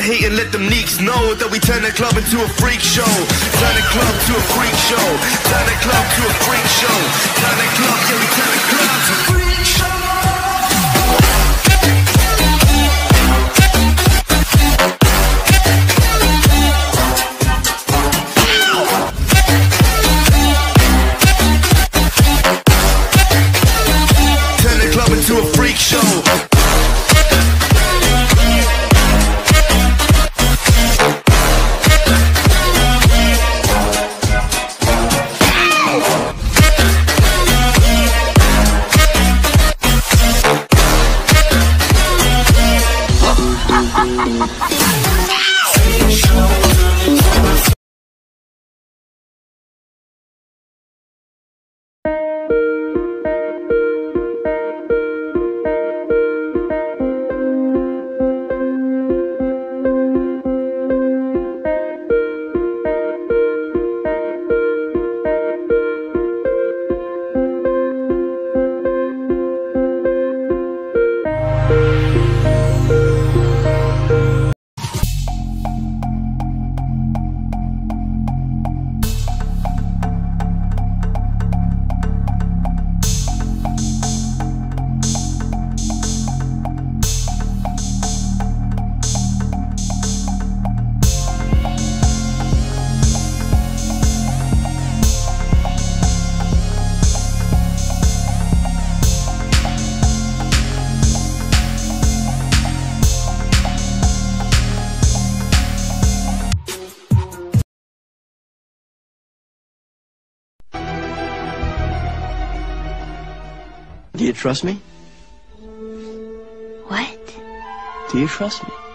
Hate and let them neeks know that we turn the club into a freak show. Turn the club to a freak show. Turn the club to a freak show. Turn the club, yeah, we turn the club to freak. Do you trust me? What? Do you trust me?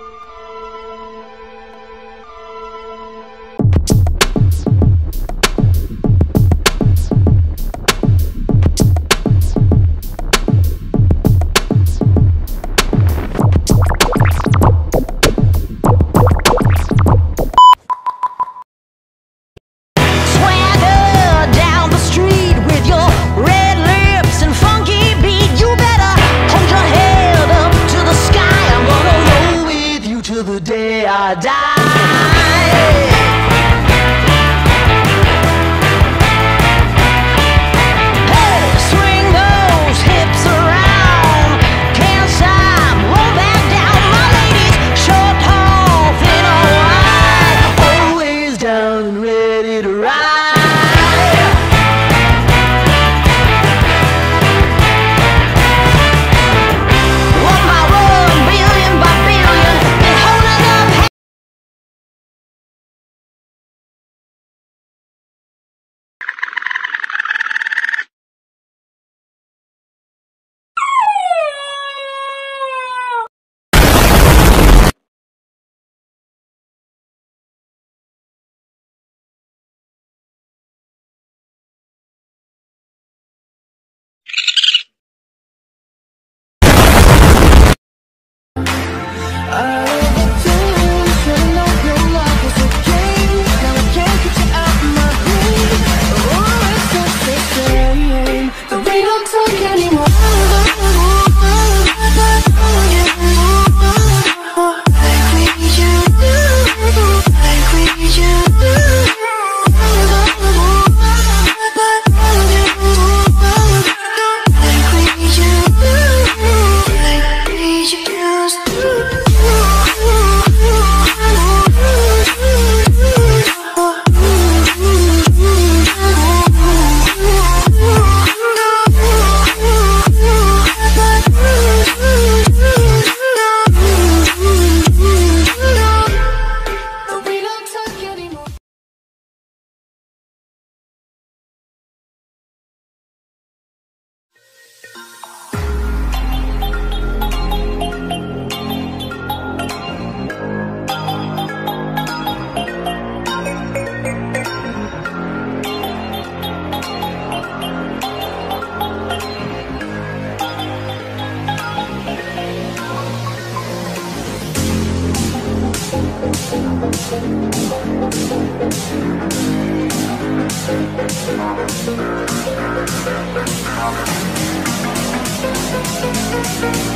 die, die.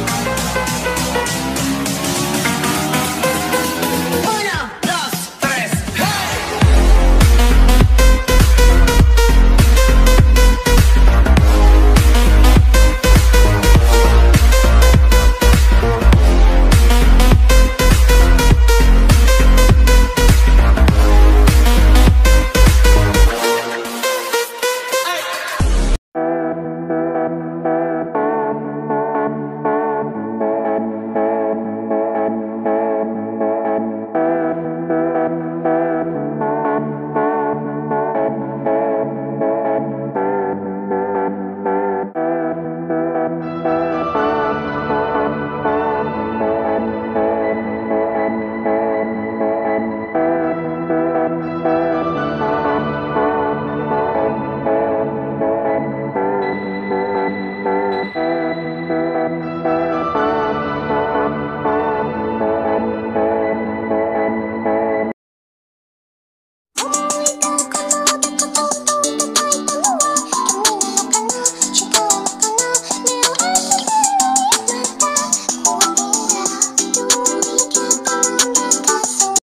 Thank